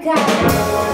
got.